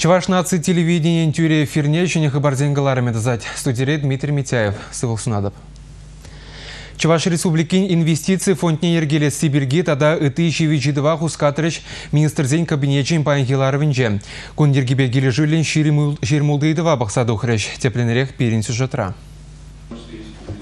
Чуваш нации телевидение тюре эфирне чынях хабарден галарым эдазать. Студире Дмитрий Митяев, Сывыл Сунадап. Чуваш республикин инвестиции фонд Нергелес Сибирги тогда и тысячи вичи два хускатрыч министр зень кабинетчин паангеларвинже. Кун Нергебе гележулин ширмулдыйдыва бақсаду хрэш. Тепленерек перин сюжетра.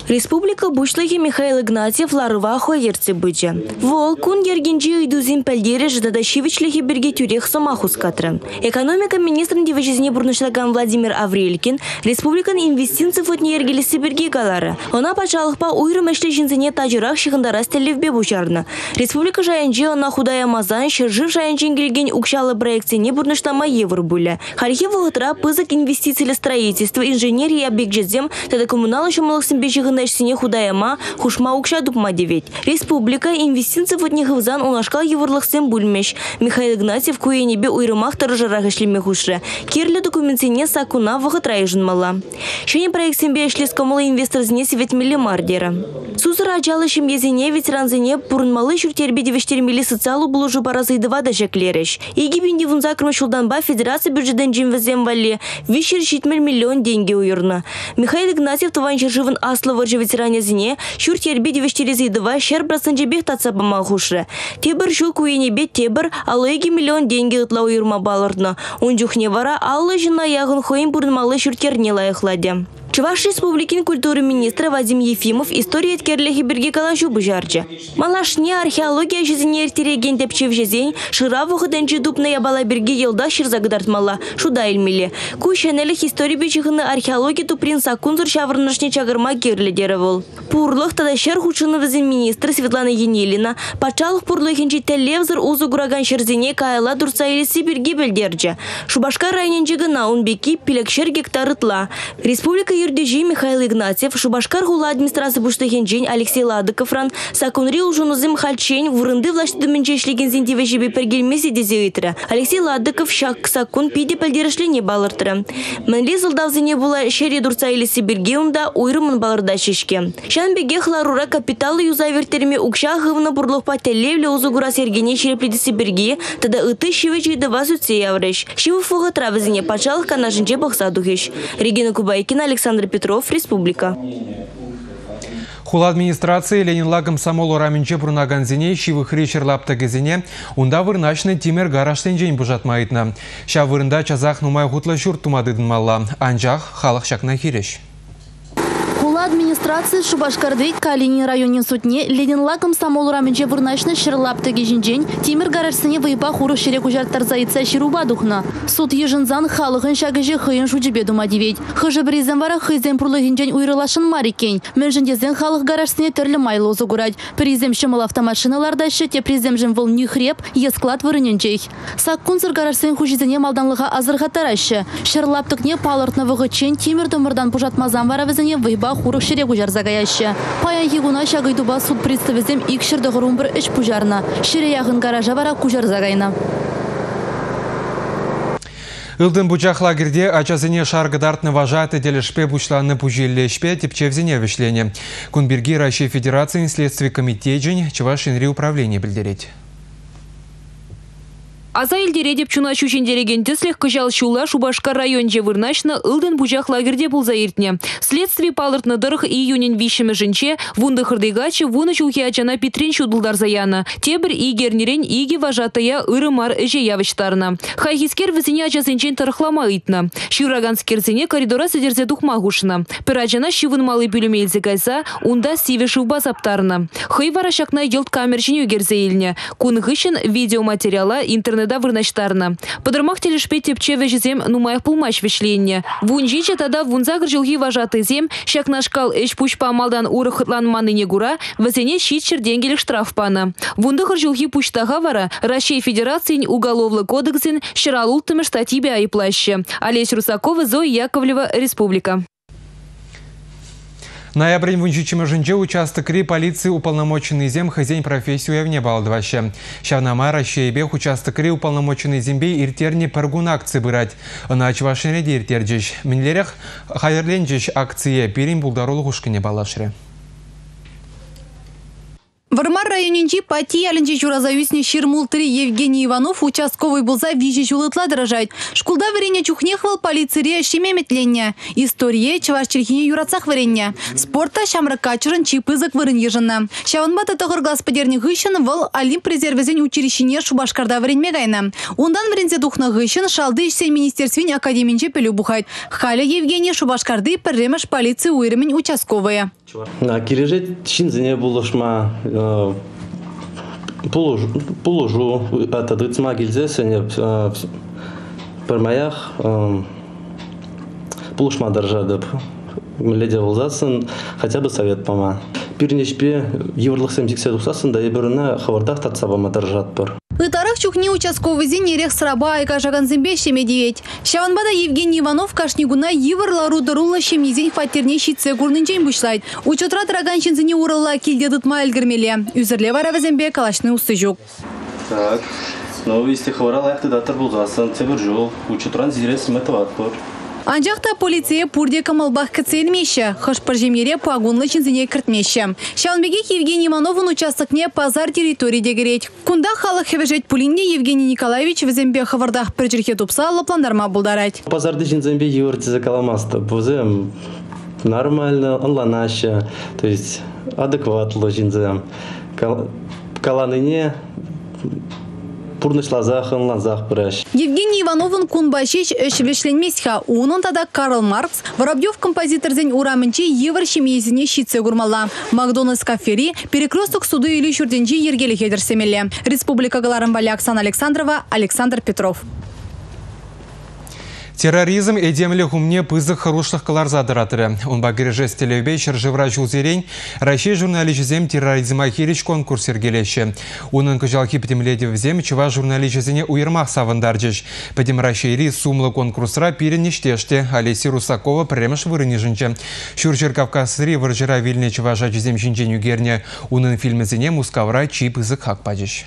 Республика бушлыхи Михаил Игнатьев ларываху ерце быча. Вол кун ергенжи идузин пәлдері ждадашивичлихи бірге тюрех самахус катры. Экономика министрін девежізіне бұрнышлаган Владимир Аврелькин республикан инвестиция фотне ергелесі бірге калары. Она пачалықпа уйры мәшлі жінзіне тажырақ шығындара стеллевбе бұшарны. Республика жайынжи она худая мазан шыржыр жайынжин келген укшалы проектсене бұрнышлама евр бұлі. Хархи вғытра пызык инвестициялы строительство, инженерия объект жезем, тада коммуналы шымылықсын бежігін нәшсіне худаяма, хушма укша дупма девет. Республика инвестиция вот нехвзан унашкал еврлықсен бүлмеш. Михаил Игнатьев куенебе уйрымақ тұрыжырақ ішлеме хушры. Керлі документсене сакуна вғыт райжын мала. Шене проектсенбе ішлес комылы инвесторзіне севет миллимардера. Сузыр ажалы шимезене ветеранзене пурынмалы шүртербе девештермелі социалу бұлыжу паразыйдыва да жеклереш. Еги бенде вунза ба федерация бюджетен жимвезем вали. Вишер миллион деньги уйырны. Михаил Игнатьев тыван жыржывын аслы варжы ветеранезіне шүр тербе девештерезейдыва шер процентжебех татсабама хушры. Тебір жыл куенебе тебір алыйги миллион деньги ытла уйырма балырны. Унжухне вара аллы жына яғын хойын бұрынмалы шүртерне лайықлады. Чуваш Республикин культуры министры Вадим Ефимов история еткерлігі бірге калашу бұжарчы. Малашне археология жүзіне ертереген депчев жезен, шыра вұғыденчі дупна ябала бірге елда шырзагыдартмала, шуда илмелі. Кушенелік история бечіғыны археология туприн сакунзыр шавырнышне чагырма керледері бол. Пурлық тада шер хучыны візін министр Светлана Енелина, пачалық пурлығынчы тәлевзір узы гураган шерзене кайла дұрса елесі бірге білдерчі. Шубашка районенчігі наунбеки пилекшер гектарытла. Республика юрдежи Михаил Игнатьев, Шубашкар хула администрация буштыхенчен Алексей Ладыковран, сакунри ужунузым хальчень, вурынды влашты дымінчешлеген зендеве жебе Алексей Ладыков шак сакун пиде пәлдерешліне балыртыры. Мәнле зылдавзыне була шере дурца илесі бергеунда уйрымын балырда шешке. Шан беге хларура капиталы юзавертерме укша хывны бурлықпа телевле узугура сергене шерепледесі берге, тада ыты шивы жүйді вазуце явреш. Шивы фуға травызыне пачалық канажынже бақса. Регина Кубайкина, Александр Александр Петров, Республика. Хула администрации Ленинла комсомол ураменче бұрнаган зене шивых речер лапта кезене, унда вырначны тимер гараштен жейн бұжатмайытна. Ша вырында чазақ нумай малла. Анжақ халық хиреш администрации Шубашкарды Калинин районен сутне Ленинла комсомол раменче вырнашны шырлапты кежінжен Тимир гаражсыне выйпа хуры шерек ужарттар заитса шируба духна. Суд ежынзан халығын шагыжы хыйын шучебе дума девет. Хыжы бризен вара хызен пурлыгинжен уйрылашын марикен. Мөржіндезен халық гаражсыне түрлі майлы озугурать. Призем шымыл автомашиналарда те призем жын выл нюхреп, есклад вырыненчей. Саккунзыр гаражсын хужизене малданлыға азырға тарашы. Шырлаптықне палыртны вғычен Тимир дымырдан пужатмазан вара хуры Пурых шерегу жарзагаяща. Паян егуна шагайдуба суд представезем икшірді ғырумбір іш пужарна. Шере яғын гаража вара кужарзагайна. Илдын бучах лагерде ачасыне шаргыдартны важаты делешпе бучланы пужелешпе тепчевзине вишлене. Кунберги Россия Федерации следствий комитетжин Чуваш управление бельдереть. Аза елдере деп чуна шушендереген тіслех кыжал шула Шубашкар район вырнашны ылдын бужах лагерде бұл заиртне. Следствие палыртны дырых июнен вишімі жінче, вунды хырдыгачы вуны чулхи ачана Петрин шудылдар заяны. Тебір игернерен иги важатая ырымар эже явыштарына. Хайхискер візіне ачасынчен тарыхлама итна. Коридора сідерзе тухма гушына. Пір ачана шивын малы кайса, унда сиве шуба саптарына. Хый варашакна елт камерчен үгерзе еліне. Видеоматериала интернет да вырнаштарна. Подырмах телешпе тепчеве жезем нумаях пулмаш вишленне. Вунжиче тада вунзагр жылги важаты зем, шак нашкал эш пушпа малдан уры хытланманы негура, вазене щит черденгелік штраф пана. Вундыгыр жылги пуштага вара Россия Федерации уголовный кодексин шыралултымы штатибе айыплаще. Олесь Русакова, Зоя Яковлева, Республика. Ноябрь вунчичима жинче участокри полиции уполномоченный зем хозяин профессию явне балдваще. Шавнама участок участокри уполномоченный зембей иртерне паргун акции бырать. На чувашине иртерджиш. Минлерях хайерленджиш акция перим булдарулы хушкине балашре. Вармар районинчи пати ялінче журазаюсне ширмултыри Евгений Иванов участковый болса вижи жулытла дырыжать. Шкулда варене чухнехвал полицейре шемеметленне. История чевашчерхине юрацах варенне. Спорта шамрак качырын чипызык вырын ежынна. Шаванбата тығыр господерни гыщын выл Олимп резервізен училищине шубашкарда варенме гайна. Ондан варензе духна гыщын шалды ишсен министерствин академинче пелю бухайт. Халя Евгений шубашкарды пірремеш полиция уйрымень участковые. Кирежет шинзене булышма пулужу это дыцма гильзесене пермаях пулышма держадып леде болзасын хотя бы совет пама пирнешпе еврлық семдексет ұқсасын да ебіріне хабардақ татсабама держат бар Ытарах чухни участковый зин ерех сраба айка жаган зимбе шемедиет. Шаванбада Евгений Иванов кашнигуна йывыр лару дарула шемнезин фаттерне щитсе гурнынчен бушлайт. Учетра траган чинзине урылла килде дытма элгермеле. Үзерле вара вазембе калашны усты жук. Так, ну если хвара лайхты датыр булзасын, тебір жол, учетран зирес метават бар. Анжақта полиция пурде камалбах кацелмеші, хыш пыржемере пагунлы чинзине кіртмеші. Шаунбеге Евгений Ивановын участокне пазар территории дегереть. Кунда халық хевежет пулинне Евгений Николаевич візембе хавардах прежерхе тупса лапландарма булдарать. Пазарды жинзембе евертизе каламасты. Бузем нормально, онланаще, то есть адекватлы жинзем. Каланыне пурнышлазах, онлазах бірәш. Евгений Ивановын кунбашич швешленмесха. Унын тада Карл Маркс, Воробьев композиторзен урамынче евр шемезіне щитсе гурмала. Макдональдс кафери перекресток суды или шурденчи ергелі хедерсемеле. Республика Галарымбали Оксана Александрова, Александр Петров. Терроризм эдемлі хумне пызық хорошлық кылар задыратыры. Он багырыжы стелебей шыржывра жулзерень Россия журналистизем терроризма хирич конкурс ергелеші. Унын күжал кипетемледі взем чыва журналистизіне уйырмақ савындаржыш. Пәдем Россияри сумлы конкурсра пиренештеште Алеси Русакова премеш вырынежінче. Шүржер Кавказыри выржыра вильне чыва жажызем жинжен югерне. Унын мускавра чип хак падыш.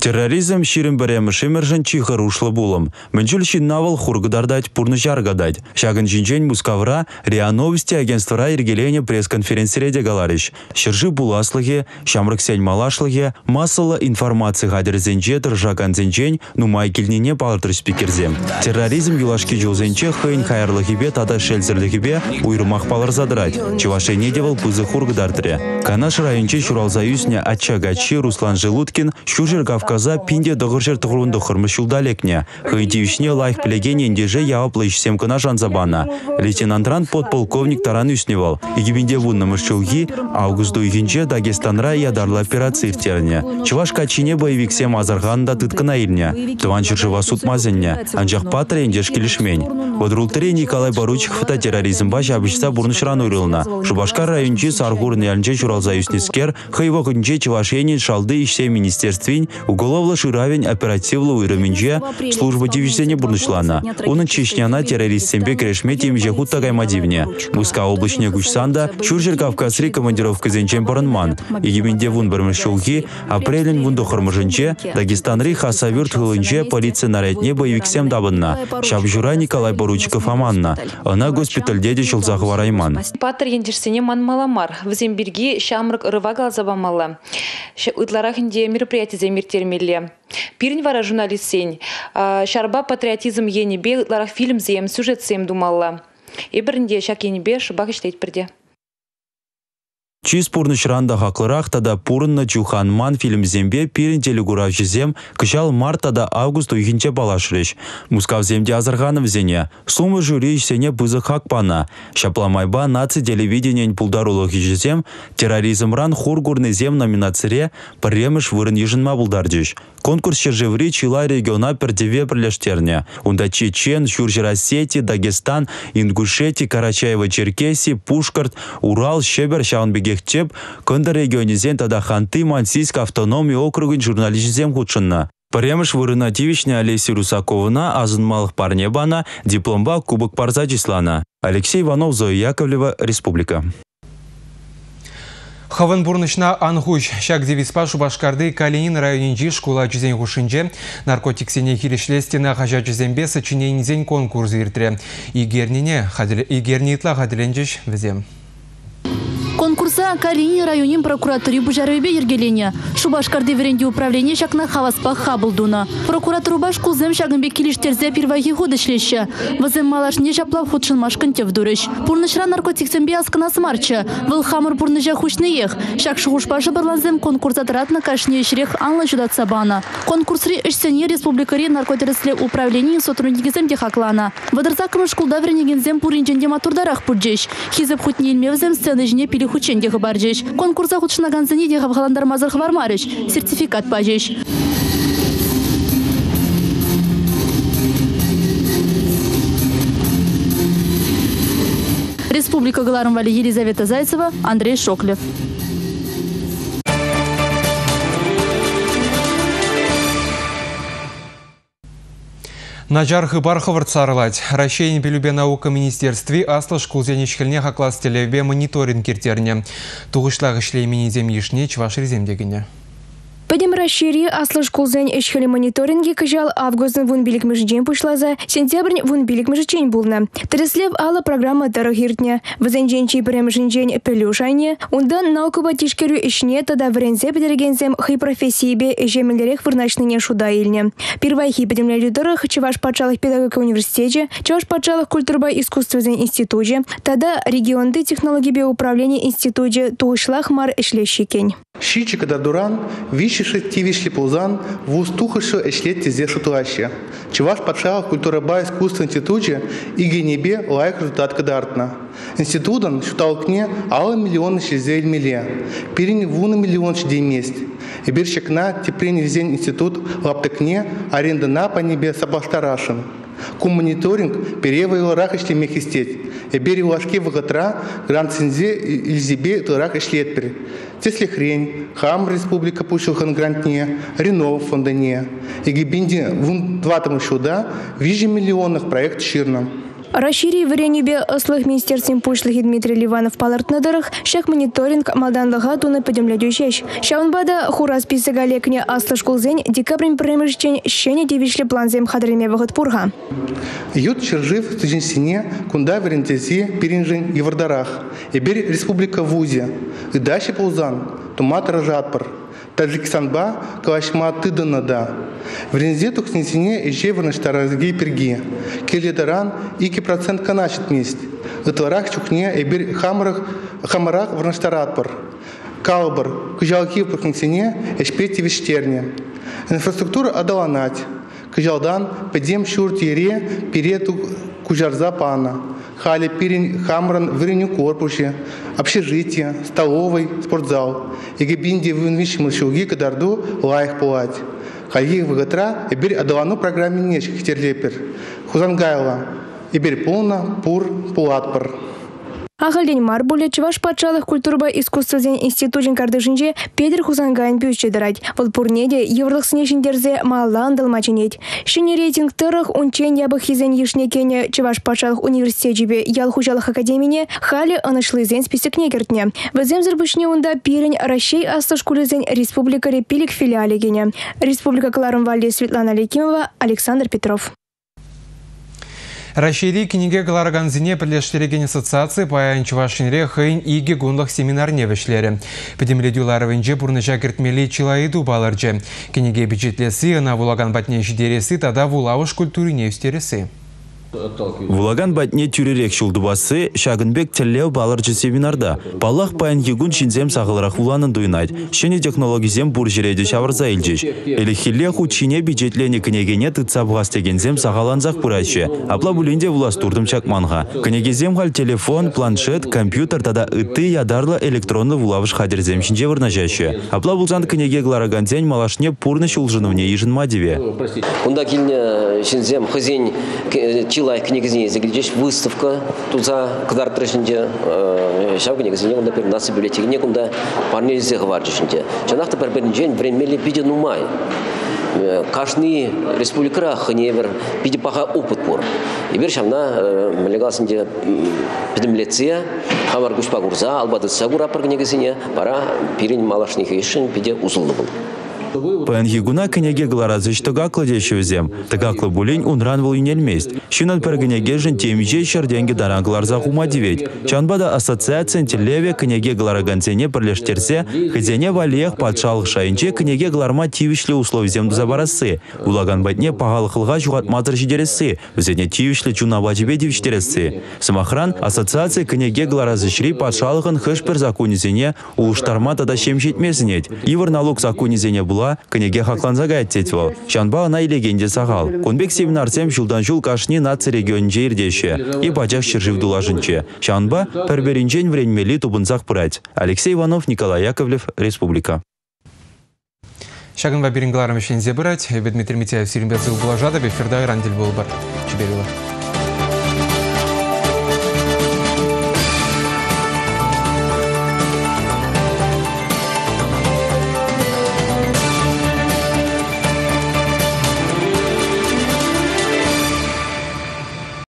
Терроризм ширин беремі шемержін чихыр ушлы булым. Мінчіл навал хургдардать пурны жаргадать. Шагын жинчен мускавра РИА Новости агентствора ергелене пресс-конференциреде галарищ. Шыржы буласлыге, шамрык сень малашлыге, массалы информация гадер зенче тыржаган зенчен, нумай килнине палытыр спикерзем. Терроризм юлашки жулзенче хыйн хайрлыгибе тада шельзерлыгибе уйрымах палыр задырать. Чевашене девал пызы хургдартыре. Канаш районче шуралзаюсне Ачагачи Руслан Желуткин, Шужер Кавказа пинде дығыржер тұғырынды қырмыш юлдалекне. Хыйдивишне лайх плеген ендеже яуаплы ішсем кына жанзабана. Лейтенантран подполковник таран үсневал. Игибинде вуннымыш чулги августу игинче Дагестанра ядарлы операция иртерне. Чуваш качине боевиксем азарғанда тыткына ирне. Тыван чыржыва сутмазенне. Анжақ патра ендеш келішмень. Водрултыре Николай Баручиков та терроризмба жабышса бурнышран уйрылна. Шубашкар райончи саргурны ялінче чуралза юснискер, хыйва күнче чувашенин шалды ишсе министерствин, уголовлы шыравень оперативлы уйрыминче служба дивизионе бурнышлана. Унын Чечняна террористсембе крешме темже хутта гаймадивне. Муска облачне гучсанда Шуржер Кавказри командировка зенчен барынман. Егеменде вун бірміш шулги, апрелін вунды хырмыжынче, Дагестанри хасавюрт хылынче полиция нарядне боевиксем дабынна. Шабжура Николай Баручиков аманна. Она госпитальде де шылзағы варайман. Патыр ендерсене манмаламар. Вземберги шамрык рывагал забамала. Ытларахынде мероприятие замиртермеле. Пирин вара журналист. Шарба патриотизм енебе ытларах фильм зем, сюжет сем думалла. Эбірінде шак енебе шыбақ іштейт бірде. Чиз пурнышранда хаклырах тада пурынна чуханман фильмзембе пирин телегурав жезем кышал мартада август уйхинче балашрыш. Мускавземде азарханов зене. Сумы жюри сене пызы хакпана. Шапламайба наци телевидениен пулдарулы жезем терроризмран хургурны зем номинацире премыш вырын ежинма булдардыш. Конкурс шержеври чила региона пердеве прлештерне. Унда Чечен, Шуржерасети, Дагестан, Ингушети, Карачаево-Черкесии, Пушкарт, Урал, Щебер, Шаунбегехчеп, Кында регионизен тада Ханты, Мансийск автономия округын журналистизем худшынна. Премыш вырына тивичне Олеси Русаковына азынмалық парне бана дипломба кубок парза числана. Алексей Иванов, Зоя Яковлева, Республика. Хаван бурнышна ангуш шак девиспа Шубашкарды Калинин районинжи школа жүзен хушинже наркотик сене хирешлестина хажа конкурс иртре. Игернине игернитла хадиленжиш візем. Конкурса Карини районин прокуратуре бужарыбе ергелене. Шубашкарды веренде управление шакна хаваспа хабылдуна. Прокуратура баш кулзем шагынбе килиштерзе первайхи ходы шлеще. Вазем малаш не жаплав худшын машкын тевдурыш. Пурнышра наркотиксембе аскана смарчы. Выл хамыр пурныжа хушныех. Шак шухушпашы барланзем конкурса тратна кашне шрех анла жудат сабана. Конкурсри ишсене республикари наркотиресле управление сотрудникизем техаклана. Вадырзакым шкулда веренегензем пуринченде матурдарах пурджеш. Хизеп хутне илмевзем сцены жне хучен деғы баржеш. Конкурса хутшынаган зіне деғы ғаландар мазыр хвармарыш. Сертификат бажеш. Республика Галармвали Елизавета Зайцева, Андрей Шоклев. Наджар хыбар хывырт сарылать. Ращейн пелюбе наука министерстве аслы шкулзене шхелне хаклас телеве мониторинг кертерне. Туғышлағы шлеймени земешне чваш реземдегіне. Пәдем расшири аслы шкулзен эшхелі мониторинги кыжал августын вун билік мүжден пушлаза, сентябрь вун билік мүжден булна. Тіреслев ала программа тарахиртне. Візен женчи бірем жинжен пелюшайне, ундан наукаба тишкерю ишне тада врензе бедергензем хай профессиебе эжемелерек вырначныне шуда илне. Первай хи пәдемлі дырых чеваш патшалық педагогика университете, чеваш патшалық культурба искусствозен институте, тада регионды технологии управления институте туышлах мар ишлещикен. Щичи когда дуран, вишиши тивишли пулзан, вуз тухашу эшлет тезе шутуаще. Чеваш культура ба искусство институте и генебе лайк результат кадартна. Институтан шутал кне алы миллион шлезель миле. Перин вуна миллион шдей мест. И берщикна тепрень везен институт лаптыкне аренда на по небе сабаштарашин. Кум мониторинг перевел рак ишли мехистет. Эбери улашки вагатра, гран цинзе ильзибе рак ишли этпери. Тесли хрень, хам республика пушилхан грантне, Ренов фондане. И гибинди вун дватам еще да, вижи миллионных проект ширном. Расшири варенюбе ыслых министерствен пушлыхи Дмитрий Ливанов палартныдырых шек мониторинг малданлыға туны пөдемләдюшеш. Шаунбада хурас писагалекне аслы шкулзен декабрин премежчен шене девишлі планзем хадреме вағыт пурға. Ют чержив студенсине кунда верентези перинжен евардарах. И бери республика вузе. И дальше ползан. Тумат ражатпар. Таджикистанба калашма тыдана да. В рензету князине и жеваны штаразги перги. Келедаран ики процент каначит месть. Итварах чухне и бир хамарах хамарах врнаштаратпар. Калбар, кыжалки в князине и шпети виштерне. Инфраструктура адаланать. Кыжалдан педем шурт ере перету кужарза пана. Хали пирин хамран выреню корпусе, общежитие, столовый, спортзал. И гибинди в инвищем шуги кадарду лайх плать. Хальгих вагатра и бир адалану программе нечек терлепер. Хузангайла. И бир полна пур пулатпар. Ағылден мар боле чываш патшалық культурба искусствозен институтын кардышынже Педер Хузангайын пүйшче дырать. Вол пурнеде еврлық снешіндерзе малан дылмачынет. Шыне рейтинг тырых унчен ябық хизен ешне кене чываш патшалық университетжебе ял хужалық академине хали анышлызен списокне кертне. Візем зірбішне унда пирен Рашей асты шкулезен республикаре пилик филиале гене. Республика Кларым Светлана Лекимова, Александр Петров. Рашири книге Галарганзине пірлештереген ассоциации паян чувашинре хыйн иге гунлық семинар невешлері. Педемледюларывынже бұрны жакертмели чилайду баларжы. Книге бюджетлесі ана вулаган батне жидересі тада вулауыш культурине үстересі. Вулаган батне тюререк шулдубасы шагынбек теллеу баларчы семинарда. Паллах паян егун шинзем сағылырақ вуланын дуйнайд. Шене технологизем бур жерейді шавырза илчеш. Элихилле хучине бюджетлене княгене тыцабғас тегензем сағаланзақ пұрайшы. Апла булинде вулас турдым чакманға. Княгезем хал телефон, планшет, компьютер тада ыты ядарлы электронны вулавыш хадерзем шинже. Апла княге гларагандзен малашне пурны ежін мадиве. Онда чилай книгізіне зегілдеш выставка туза кыдар трешінде шау книгізіне онда пер насы библиотекіне онда парнелізе ғывар жешінде. Жанақты бір бірін жен времелі биде нумай. Каждый республикара хыневер биде паха опыт пор. И бер шамна мелегасынде бидемлеция хамар гушпа гурза албады сагура пар книгізіне пара пирин малашних ешін биде узылды. Пэнги гуна кынеге гларазыш тыгаклы дешевзем. Тыгаклы булень унран вол юнельмест. Шунат пергенеге жын темиже шерденге дарангларза хума дивет. Чанбада ассоциация телеве кынеге глараганцене бірлештерсе, хызене валех патшалық шайынче кынеге гларма тивишлі условизем дузабарасы. Улаган байтне пағалықылға жуғатмазыр жидересі. Өзене тивишлі чуна жібе дивиштересі. Самахран ассоциация кынеге гларазышри патшалығын хыш бір законизене улыштарма тада шем жетмесінет. Ивыр налог законизене була кынеге хакланзага әттетвал. Шанба ана легенде сағал. Конбек семинарсем жылдан жыл кашни наци регионже ирдеше. И бачах шыржив дулажынче. Шанба перберинчен времмели тубынзақ пырать. Алексей Иванов, Николай Яковлев, Республика. Шагын ба берингіларым ішен зебірать, Дмитрий Митяев сиренбе зыл бұлажады, беферда ирандель бол бар. Чеберила.